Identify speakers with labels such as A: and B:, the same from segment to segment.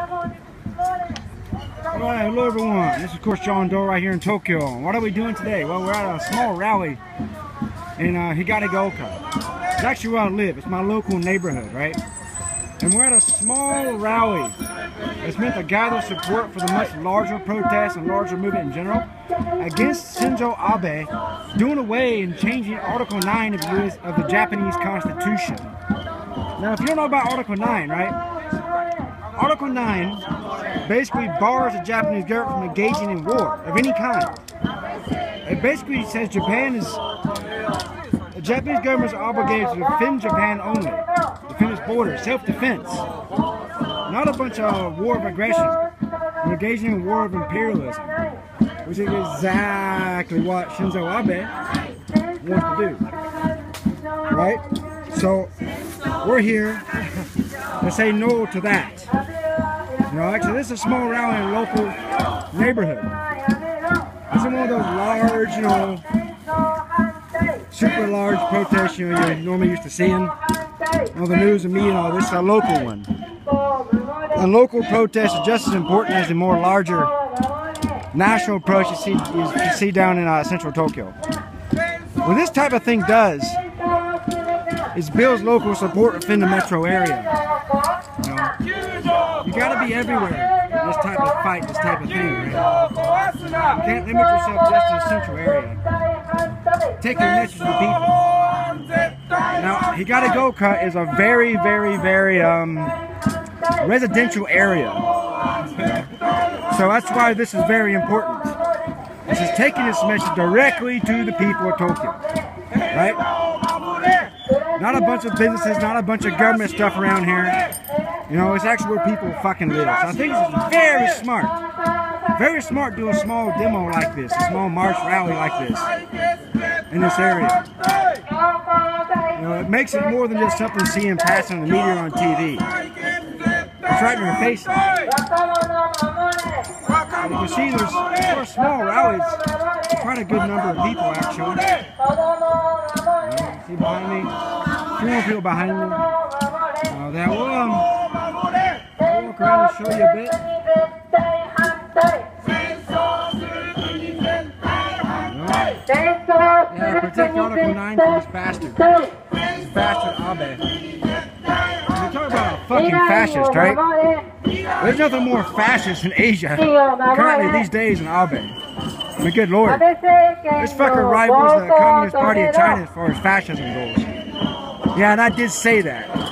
A: All right, hello everyone. This is of course Jon Doe right here in Tokyo. What are we doing today? Well, we're at a small rally in uh, Hikarigaoka. It's actually where I live. It's my local neighborhood, right? And we're at a small rally. It's meant to gather support for the much larger protest and larger movement in general against Shinzo Abe doing away and changing Article 9 of the, US, of the Japanese Constitution. Now, if you don't know about Article 9, right? Article 9 basically bars the Japanese government from engaging in war of any kind. It basically says Japan is, the Japanese government is obligated to defend Japan only, defend its borders, self-defense. Not a bunch of war of aggression. Engaging in war of imperialism, which is exactly what Shinzo Abe wants to do. Right? So, we're here to say no to that. You know, actually, this is a small rally in a local neighborhood. This is one of those large, you know, super large protests you know, you're normally used to seeing on the news and media and all. This is a local one. A local protest is just as important as the more larger national approach you see, you see down in uh, central Tokyo. What this type of thing does is builds local support within the metro area. You, know, gotta be everywhere in this type of fight, this type of thing, right? You can't limit yourself just to a central area. Take your message to the people. Now, Hikarigaoka is a very, very, very um, residential area. so that's why this is very important. This is taking this message directly to the people of Tokyo. Right? Not a bunch of businesses, not a bunch of government stuff around here. You know, it's actually where people fucking live. So I think it's very smart. Very smart to do a small demo like this, a small march rally like this in this area. You know, it makes it more than just something seeing passing the media on TV. It's right in your face. And you can see there's small rallies, quite a good number of people actually. You know, see behind me, few more people behind me. Uh, that will um, walk around and show you a bit. Yeah, protect Article 9 from this bastard. This bastard Abe. We're talking about a fucking fascist, right? There's nothing more fascist in Asia currently these days than Abe. I mean, good lord. This fucker rivals the Communist Party of China as far as fascism goes. Yeah, and I did say that.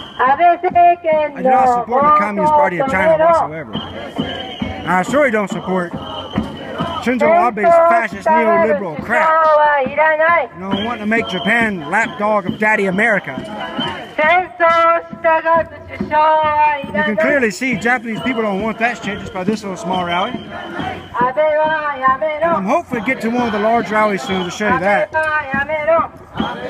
A: I do not support the Communist Party of China whatsoever. And I surely don't support Shinzo Abe's fascist neoliberal crap. You know, wanting to make Japan lapdog of Daddy America. You can clearly see Japanese people don't want that shit just by this little small rally. And I'm hopefully get to one of the large rallies soon to show you that.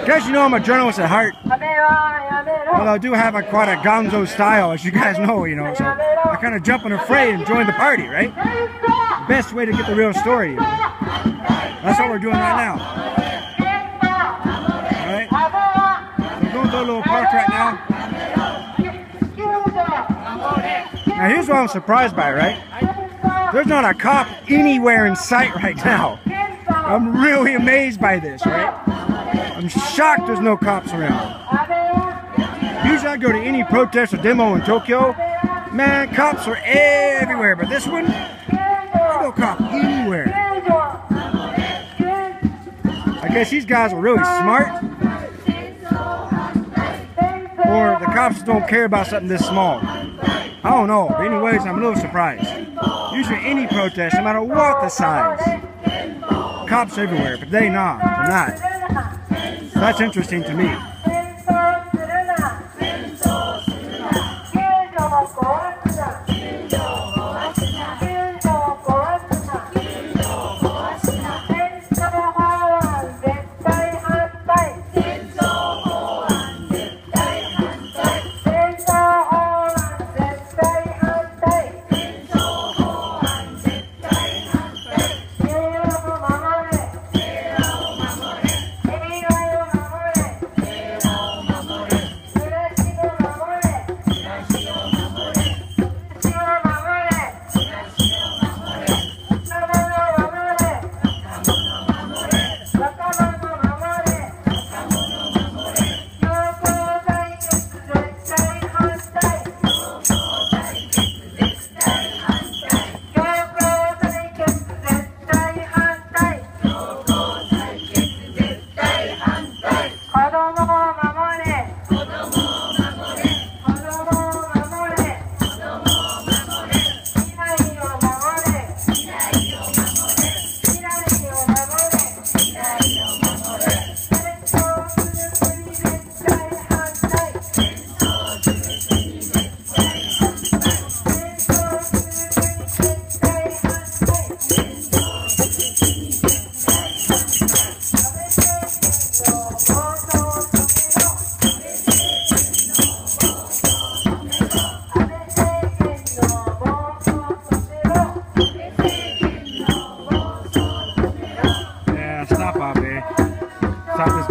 A: Guys, you know I'm a journalist at heart. Well, I do have a quite a gonzo style, as you guys know, you know, so I kind of jump in a fray and join the party, right? Best way to get the real story. That's what we're doing right now. Alright? We're going to a little park right now. Now here's what I'm surprised by, right? There's not a cop anywhere in sight right now. I'm really amazed by this, right? I'm shocked there's no cops around. Usually I go to any protest or demo in Tokyo, man, cops are everywhere, but this one, no cop anywhere. I guess these guys are really smart, or the cops don't care about something this small. I don't know, but anyways, I'm a little surprised. Usually any protest, no matter what the size, cops everywhere, but they not, they're not. That's interesting to me.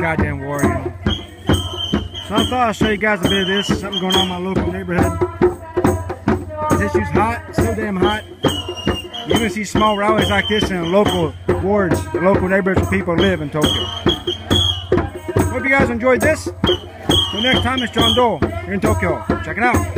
A: Goddamn war. So I thought I'd show you guys a bit of this, something going on in my local neighborhood. This issue's hot, so damn hot. You even see small rallies like this in local wards, the local neighborhoods where people live in Tokyo. Hope you guys enjoyed this. Until next time, it's Jon Doe here in Tokyo. Check it out.